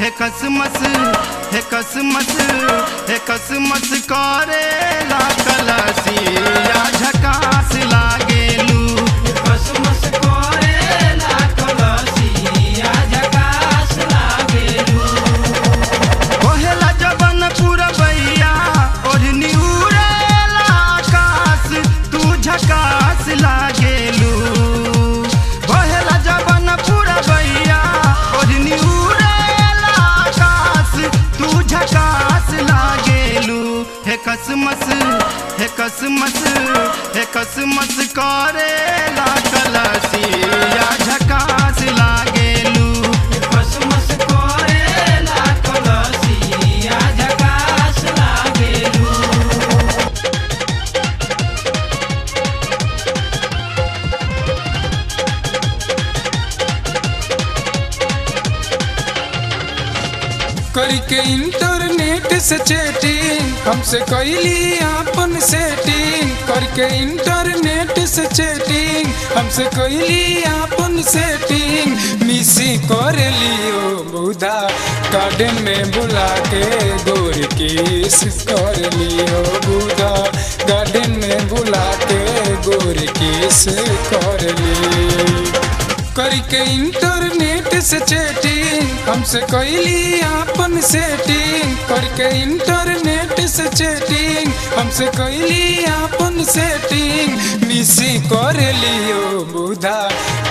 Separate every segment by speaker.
Speaker 1: हे कसमस है कसमस है कसमस करेला
Speaker 2: कसमस
Speaker 1: हे कसमस हे कसमस करेला कलसिया
Speaker 3: करके इंटरनेट से चैटिंग, हमसे कैली अपन सेटिंग। करके इंटरनेट से चैटिंग, हमसे कैली अपन सेटिंग। मिसी कर लियो बुधा गार्डन में बुला के गोर किस कर लियो बुधा। गार्डन में बुला के गोर किस कर ली करके इंटरनेट से चैटिंग हमसे कैली अपन सेटिंग करके इंटरनेट से चैटिंग, हमसे कैली अपन सेटिंग। मिसी कर लियो बुधा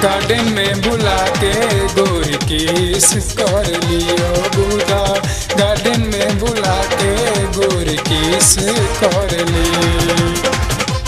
Speaker 3: कार्ड में बुला के गोरी किस कर लियो बुधा गार्डन में बुला के गोरी किस कर लियो।